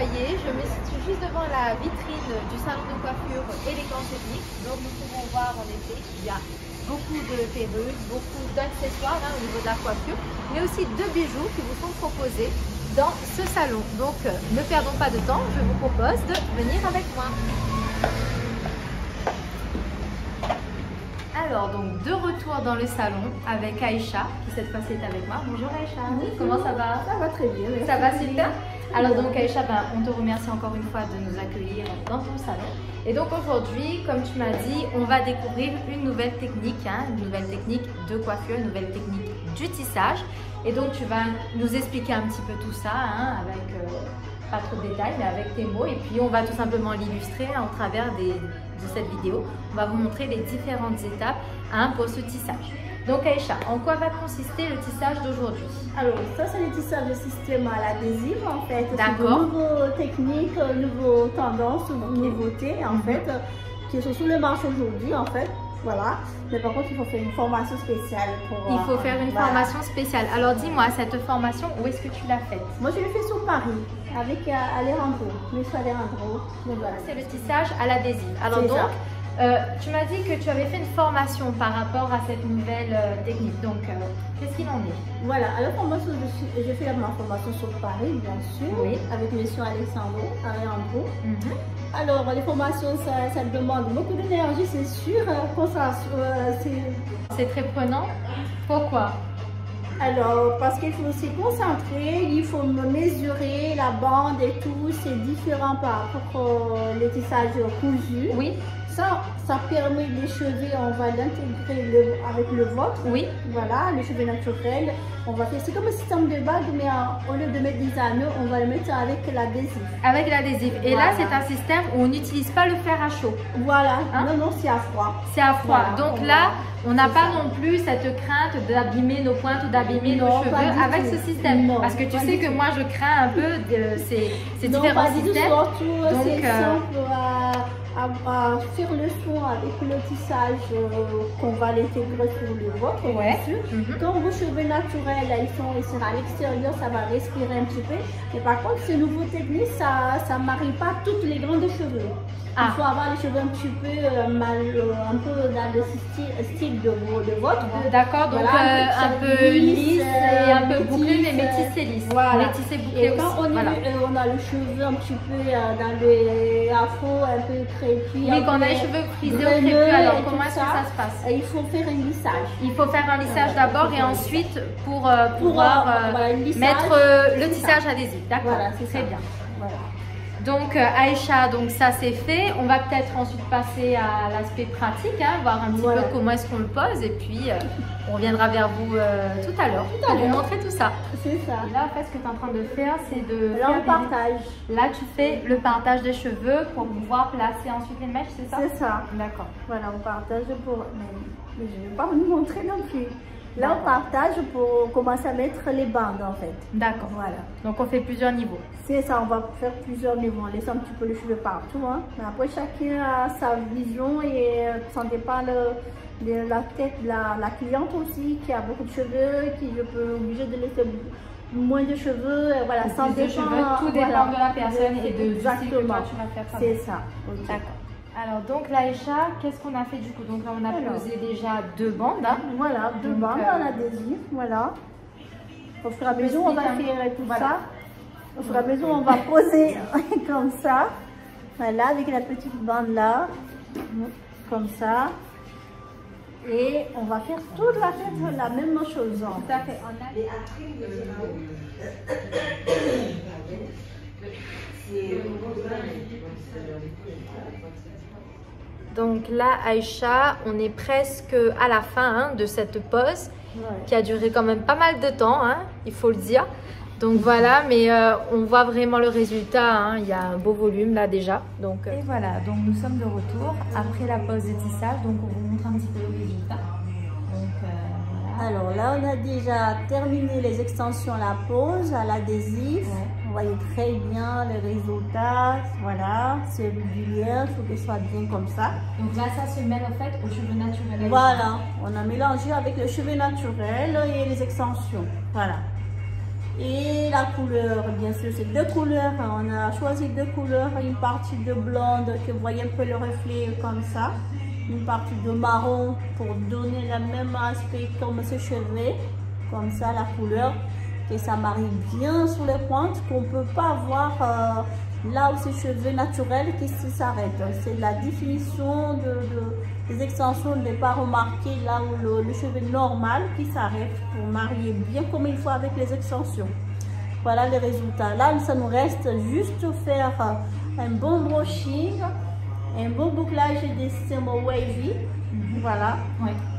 voyez, je me situe juste devant la vitrine du salon de coiffure Élégance Ethnique. Donc nous pouvons voir en effet qu'il y a beaucoup de perruques, beaucoup d'accessoires hein, au niveau de la coiffure, mais aussi de bijoux qui vous sont proposés dans ce salon. Donc euh, ne perdons pas de temps, je vous propose de venir avec moi. Alors donc de retour dans le salon avec Aïcha qui cette fois-ci est avec moi. Bonjour Aïcha, comment ça va? Ça va très bien. Ça va super? Alors donc Aïcha, ben, on te remercie encore une fois de nous accueillir dans ton salon. Et donc aujourd'hui, comme tu m'as dit, on va découvrir une nouvelle technique, hein, une nouvelle technique de coiffure, une nouvelle technique du tissage. Et donc tu vas nous expliquer un petit peu tout ça hein, avec euh, pas trop de détails, mais avec tes mots. Et puis on va tout simplement l'illustrer en travers de cette vidéo. On va vous montrer les différentes étapes hein, pour ce tissage. Donc Aïcha, en quoi va consister le tissage d'aujourd'hui? Alors ça c'est le tissage de système à l'adhésif en fait. D'accord. Nouvelles techniques, nouvelles tendances, nouveautés en mhm. fait, qui sont sur le marché aujourd'hui en fait. Voilà. Mais par contre, il faut faire une formation spéciale pour. Il faut faire une formation spéciale. Alors dis-moi, cette formation, où est-ce que tu l'as faite? Moi, je l'ai fait sur Paris, avec euh, Alejandro, Monsieur Alejandro. voilà. C'est le tissage à l'adhésif. Alors donc, euh, tu m'as dit que tu avais fait une formation par rapport à cette nouvelle euh, technique. Donc, euh, qu'est-ce qu'il en est? Voilà, alors formation, j'ai fait ma formation sur Paris, bien sûr, oui. avec M. Alexandre Ariandro. Mhm. Alors, les formations, ça, ça demande beaucoup d'énergie, c'est sûr. c'est très prenant. Pourquoi? Alors, parce qu'il faut se concentrer, il faut mesurer la bande et tout, c'est différent par rapport au tissage cousu. Oui. Ça, ça permet les cheveux, on va l'intégrer avec le vôtre. Oui. Voilà, les cheveux naturels. On va faire, c'est comme un système de bague, mais au lieu de mettre des anneaux, on va le mettre avec l'adhésif. Avec l'adhésif. Et là, c'est un système où on n'utilise pas le fer à chaud. Voilà. Hein? Non, non, c'est à froid. C'est à froid. Donc là, on n'a pas non plus cette crainte d'abîmer nos pointes ou d'abîmer nos cheveux avec ce système. Parce que tu sais que moi, je crains un peu de ces, ces différents systèmes. Donc, euh, à, faire le soin avec le tissage euh, qu'on va l'intégrer sur le vôtre, ouais. Mhm. Donc vos cheveux naturels, ils sont, ils à l'extérieur, ça va respirer un petit peu. Mais par contre, ces nouveaux techniques, ça ne marie pas toutes les grandes cheveux. Il ah. faut avoir les cheveux un petit peu euh, mal, euh, un peu dans le style, de, de votre. D'accord, donc un, peu lisse, et un peu bouclé, mais métissé lisse. Voilà. Métissé bouclé et quand on, on, a le cheveu un petit peu dans le afro, un peu crépus. Mais quand on a les cheveux frisés ou crépus, alors comment est-ce que ça se passe Il faut faire un lissage. Il faut faire un lissage d'abord et ensuite pour pouvoir mettre le tissage adhésif. D'accord, voilà, c'est très bien. Voilà. Donc euh, Aïcha, donc ça c'est fait. On va peut-être ensuite passer à l'aspect pratique, hein, voir un petit peu comment est-ce qu'on le pose et puis euh, on reviendra vers vous euh, tout à l'heure pour vous montrer tout ça. C'est ça. là en fait ce que tu es en train de faire c'est de... Là on partage. Là tu fais le partage des cheveux pour pouvoir placer ensuite les mèches, c'est ça? C'est ça. D'accord. Voilà, on partage pour... Mais, je ne vais pas vous montrer non plus. Là, on partage pour commencer à mettre les bandes en fait. D'accord. Voilà. Donc on fait plusieurs niveaux. C'est ça, on va faire plusieurs niveaux. On laisse un petit peu les cheveux partout. Hein. Mais après, chacun a sa vision et euh, ça dépend de la tête de la, cliente aussi qui a beaucoup de cheveux, qui je peux obliger de laisser moins de cheveux. Voilà, sans de cheveux, tout dépend de la personne et de exactement. C'est ça. D'accord. Alors donc l'Aïcha, qu'est-ce qu'on a fait du coup? Donc là on a posé déjà deux bandes. Hein. Voilà, deux bandes euh, en adhésif, voilà. Au fur et à mesure on va faire tout ça. Au fur et à mesure on va poser comme ça. Voilà, avec la petite bande là. Comme ça. Et on va faire toute la fête la même chose. Tout à fait. On a... Donc là, Aïcha, on est presque à la fin hein, de cette pause qui a duré quand même pas mal de temps, hein, il faut le dire. Donc voilà, mais euh, on voit vraiment le résultat. Hein. Il y a un beau volume là déjà. Donc, euh, Et voilà, donc nous sommes de retour après la pause de tissage. Donc on vous montre un petit peu le résultat. Euh, Alors là, on a déjà terminé les extensions, la pose à l'adhésif. Vous voyez très bien les résultats. Voilà, c'est régulier, il faut que ce soit bien comme ça. Donc là, ça se mêle en fait aux cheveux naturels. Voilà, on a mélangé avec les cheveux naturels et les extensions. Voilà. Et la couleur, bien sûr, c'est deux couleurs. On a choisi deux couleurs, une partie de blonde que vous voyez un peu le reflet comme ça, une partie de marron pour donner le même aspect comme ses cheveux, comme ça la couleur, et ça marie bien sur les pointes qu'on ne peut pas voir euh, là où ses cheveux naturels qui s'arrêtent. C'est la définition de, des extensions n'est pas remarqué là où le, cheveu normal qui s'arrête pour marier bien comme il faut avec les extensions. Voilà les résultats. Là, ça nous reste juste faire un bon brushing, un beau bouclage des systèmes wavy. Voilà.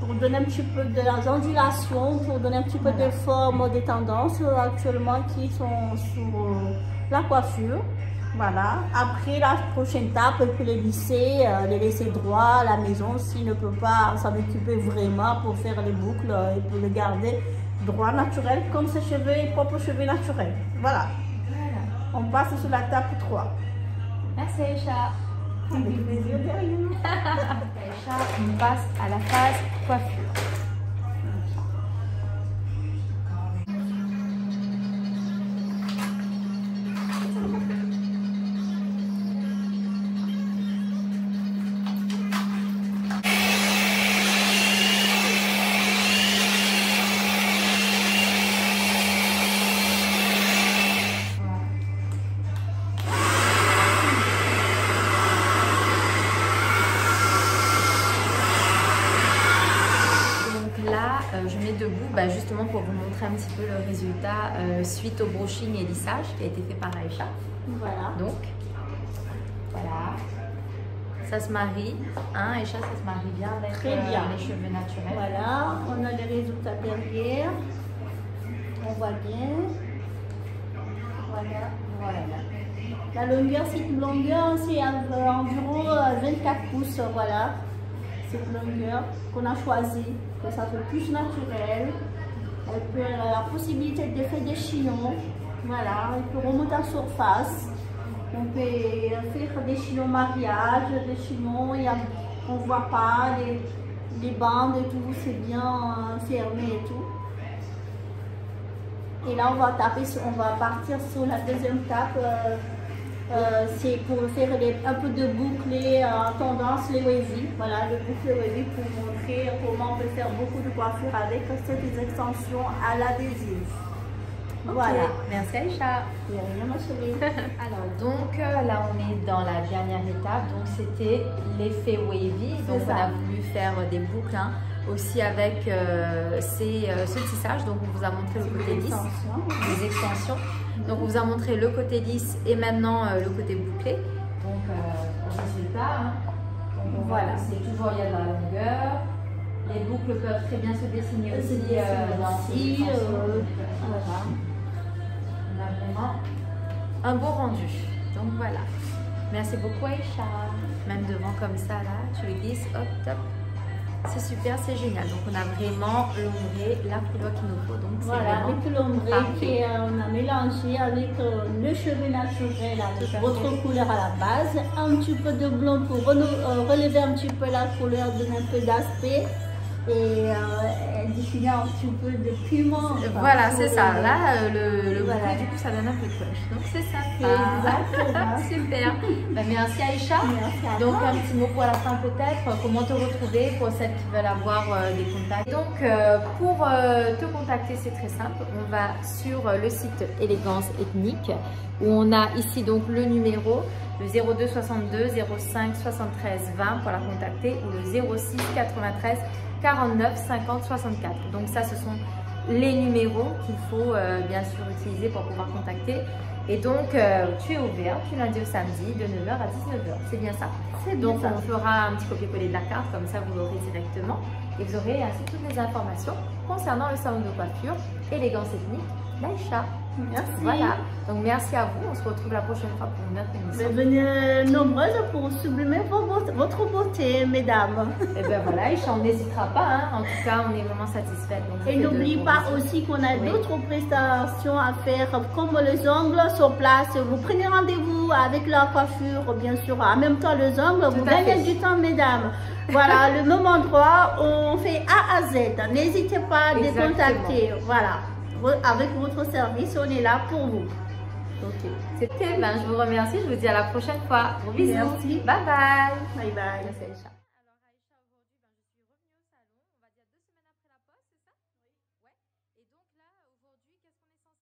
Pour donner un petit peu de ondulations, pour donner un petit peu de forme des tendances actuellement qui sont sur la coiffure. Voilà. Après, la prochaine étape, il peut les lisser, euh, les laisser droit à la maison s'il ne peut pas s'en occuper vraiment pour faire les boucles euh, et pour le garder droit, naturel, comme ses cheveux et propres cheveux naturels. Voilà. On passe sur la tape 3. Merci, Aïcha. Avec plaisir, Aïcha, on passe à la phase coiffure. Pour vous montrer un petit peu le résultat euh, suite au brushing et lissage qui a été fait par Aïcha. Voilà. Donc, voilà. Ça se marie, hein, Aïcha, ça se marie bien avec Très euh, les cheveux naturels. Voilà, on a les résultats derrière. On voit bien. Voilà, voilà. La longueur, cette longueur, c'est environ 24 euh, pouces, voilà. Cette longueur qu'on a choisie que ça soit plus naturel. Elle peut avoir la possibilité de faire des chignons. Voilà, elle peut remonter en surface. On peut faire des chignons mariage, des chignons, on ne voit pas les, les, bandes et tout, c'est bien fermé et tout. Et là, on va taper, on va partir sur la deuxième tape. Euh, euh, c'est pour faire un peu de boucles en tendance les wavy. Voilà, le boucle wavy pour montrer comment on peut faire beaucoup de coiffure avec cette extensions à l'adhésif. Voilà. Merci Aïcha. rien ma chérie. Alors donc euh, là on est dans la dernière étape. Donc c'était l'effet wavy. Donc on a voulu faire des boucles. Hein aussi avec euh, ces, euh, ce tissage. Donc on vous a montré le côté lisse, les extensions. Donc on vous a montré le côté lisse et maintenant euh, le côté bouclé. Donc le résultat, hein. donc, voilà, c'est toujours il y a de la longueur. Les boucles peuvent très bien se dessiner aussi dans ces voilà. On a vraiment un beau rendu. Donc voilà. Merci beaucoup Aïcha. Même devant comme ça là, tu le glisses, hop, top. C'est super, c'est génial. Donc on a vraiment l'ombré, la couleur qu'il nous faut. Donc voilà, avec l'ombré qu'on a mélangé avec euh, le cheveu naturel, avec votre couleur à la base, un petit peu de blond pour euh, relever un petit peu la couleur, donner un peu d'aspect et euh, définir un petit peu de piment. Voilà, c'est ça. Là, euh, le, le voilà. du coup, ça donne un peu de punch. Donc, c'est ça. Super. Ben, merci Aïcha. Merci Donc, un petit mot pour la fin peut-être. Comment te retrouver pour celles qui veulent avoir euh, des contacts? Donc, euh, pour euh, te contacter, c'est très simple. On va sur le site Élégance Ethnique où on a ici donc le numéro le 02 62 05 73 20 pour la contacter ou le 06 93 49 50 64. Donc ça, ce sont les numéros qu'il faut euh, bien sûr utiliser pour pouvoir contacter. Et donc, euh, tu es ouvert du lundi au samedi de 9h à 19h. C'est bien ça Donc, on fera un petit copier-coller de la carte, comme ça vous l'aurez directement. Et vous aurez ainsi toutes les informations concernant le salon de coiffure, élégance ethnique, l'Aïcha. Merci. Voilà. Donc merci à vous. On se retrouve la prochaine fois pour une autre émission. Venez euh, nombreuses pour sublimer votre beauté, mesdames. Et bien voilà, on n'hésitera pas. Hein. En tout cas, on est vraiment satisfait. Et n'oublie pas aussi qu'on a d'autres prestations à faire, comme les ongles sur place. Vous prenez rendez-vous avec la coiffure, bien sûr. En même temps, les ongles, vous gagnez du temps, mesdames. Voilà, le même endroit, on fait A à Z. N'hésitez pas à les contacter. Voilà. Avec votre service, on est là pour vous. Ok. C'était, ben, je vous remercie. Je vous dis à la prochaine fois. Gros bisous. Merci. Bye bye. Bye bye.